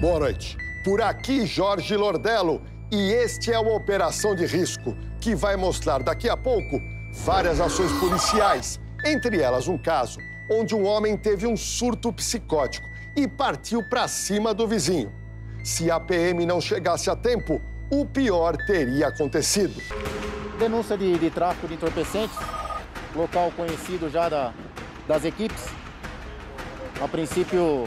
Boa noite. Por aqui, Jorge Lordello. E este é o Operação de Risco, que vai mostrar daqui a pouco várias ações policiais. Entre elas, um caso onde um homem teve um surto psicótico e partiu para cima do vizinho. Se a PM não chegasse a tempo, o pior teria acontecido. Denúncia de, de tráfico de entorpecentes, local conhecido já da, das equipes. A princípio,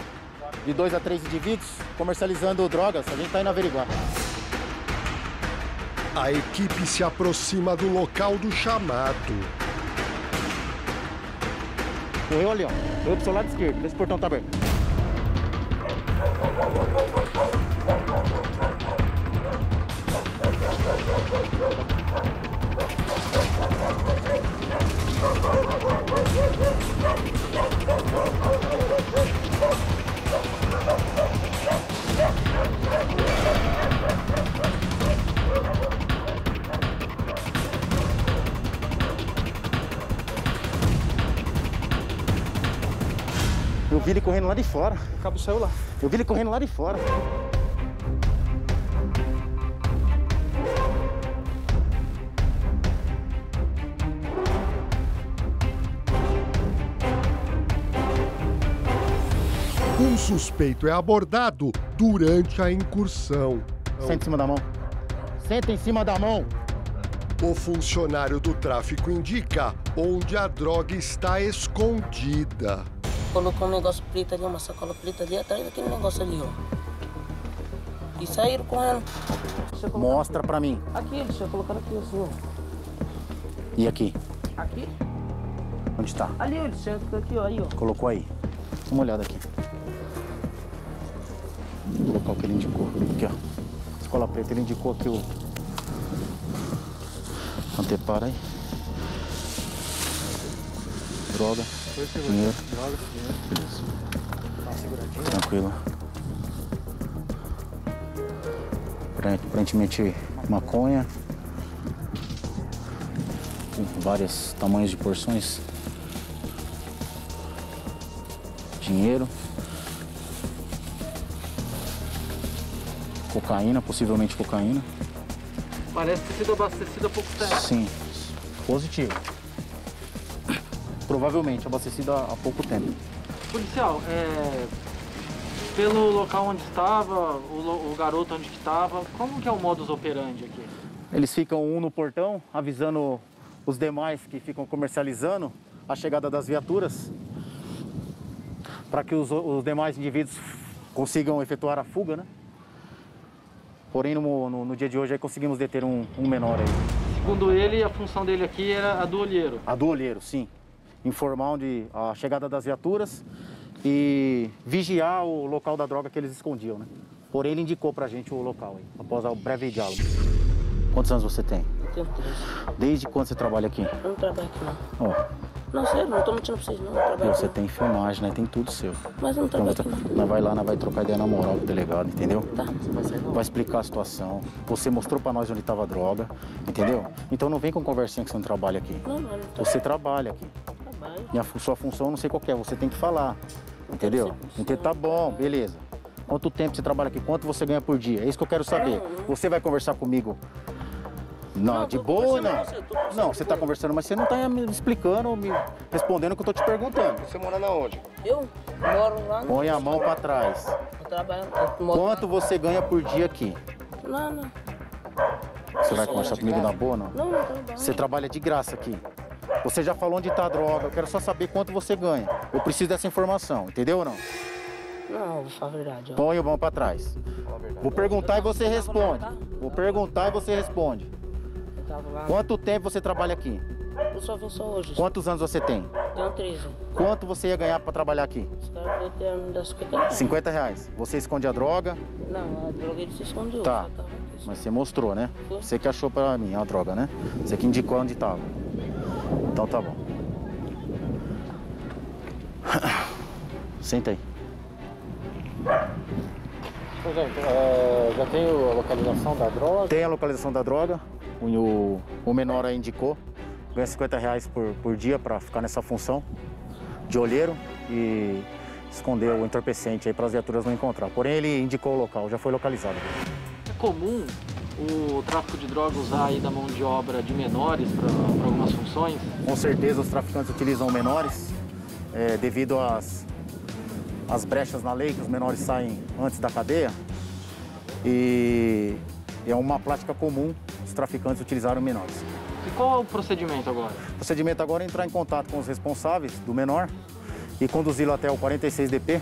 de dois a três indivíduos comercializando drogas. A gente está indo averiguar. A equipe se aproxima do local do chamado. Correu ali, ó. Correu pro seu lado esquerdo. Vê se o portão tá aberto. Eu vi ele correndo lá de fora. O cabo saiu lá. Eu vi ele correndo lá de fora. Um suspeito é abordado durante a incursão. Senta em cima da mão. Senta em cima da mão. O funcionário do tráfico indica onde a droga está escondida. Colocou um negócio preto ali, uma sacola preta ali atrás daquele negócio ali, ó. E saíram correndo. Mostra pra mim. Aqui, eles tinham colocado aqui assim, ó. E aqui? Aqui? Onde tá? Ali, eles tinham aqui, ó, aí, ó. Colocou aí. Dá uma olhada aqui. O local que ele indicou. Aqui, ó. Escola preta, ele indicou aqui o. Antepara aí. Droga. Beleza. Dá uma seguradinha. Tranquilo. Apare- Aparentemente maconha. Vários tamanhos de porções. Dinheiro. Cocaína, possivelmente cocaína. Parece ter sido abastecido há pouco tempo. Sim, positivo. Provavelmente abastecido há há pouco tempo. Policial, é... Pelo local onde estava, o, o garoto onde estava, como que é o modus operandi aqui? Eles ficam um no portão, avisando os demais que ficam comercializando a chegada das viaturas, para que os, os demais indivíduos consigam efetuar a fuga, né? Porém, no, no- no dia de hoje aí conseguimos deter um, um menor aí. Segundo ele, a função dele aqui era a do olheiro. A do olheiro, sim. Informar onde a chegada das viaturas e vigiar o local da droga que eles escondiam, né? Porém, ele indicou pra gente o local aí, após o breve diálogo. Quantos anos você tem? Eu tenho três. Desde quando você trabalha aqui? Eu não trabalho aqui, não. Ó, Não, sério, não tô mentindo pra vocês, não. Você aqui. tem filmagem, né? Tem tudo seu. Mas eu não Então, trabalho você- aqui, não. nós vai lá, nós vai trocar ideia na moral com o delegado, entendeu? Tá. Vai explicar a situação. Você mostrou pra nós onde estava a droga, entendeu? Então não vem com conversinha que você não trabalha aqui. Não, não, não Você trabalha aqui. Trabalho. E a fu- sua função eu não sei qual que é, você tem que falar. Entendeu? Então tá bom, beleza. Quanto tempo você trabalha aqui? Quanto você ganha por dia? É isso que eu quero saber. Você vai conversar comigo? Não, Não, de boa não. você, Não, você tá conversando, mas você não tá me explicando ou me respondendo o que eu tô te perguntando. Você mora na onde? Eu moro lá no... Põe a mão pra trás. Eu trabalho... Eu moro Quanto você ganha por dia aqui? Não, não. Você vai conversar comigo na boa, não? Não, não trabalho. Você trabalha de graça aqui. Você já falou onde tá a droga, eu quero só saber quanto você ganha. Eu preciso dessa informação, entendeu ou não? Não, eu vou falar a verdade, ó. Põe a mão pra trás. Vou perguntar e você responde. Vou perguntar e você responde. Quanto tempo você trabalha aqui? Eu só vim só hoje. Quantos anos você tem? Tenho 13. Quanto você ia ganhar pra trabalhar aqui? Os caras vão ter me dar 50 reais. 50 reais. Você esconde a droga, Não, a droga ele se escondeu. Tá. aqui. mas você mostrou, né? Você que achou pra mim a droga, né? Você que indicou onde tava. Então tá bom. Senta aí. Pois é, então, é, já tem a localização da droga? Tem a localização da droga, o, o- menor aí indicou. Ganha 50 reais por, por dia para ficar nessa função de olheiro. E esconder o entorpecente aí para as viaturas não encontrar. Porém, ele indicou o local, já foi localizado. É comum o tráfico de drogas usar aí da mão de obra de menores para algumas funções? Com certeza os traficantes utilizam menores é, devido às, às brechas na lei, que os menores saem antes da cadeia. E é uma prática comum os traficantes utilizarem menores. E qual é o procedimento agora? O procedimento agora é entrar em contato com os responsáveis do menor e conduzi-lo até o 46DP,